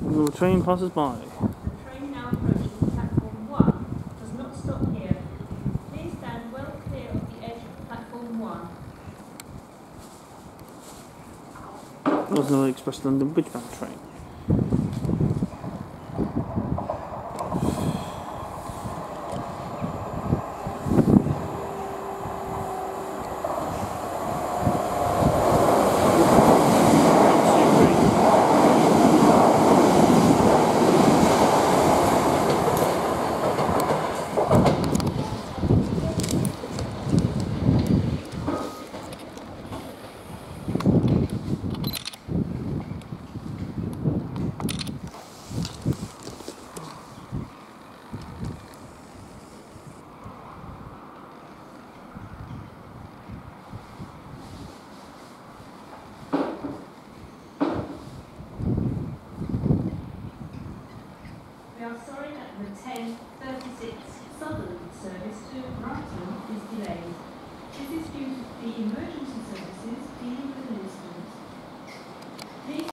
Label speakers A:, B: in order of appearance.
A: The train passes by.
B: The train now approaching platform one does not stop here. Please stand well clear of the edge of platform one.
A: Was no Express London Bridgebound train.
B: We are sorry that the 1036 Southern service to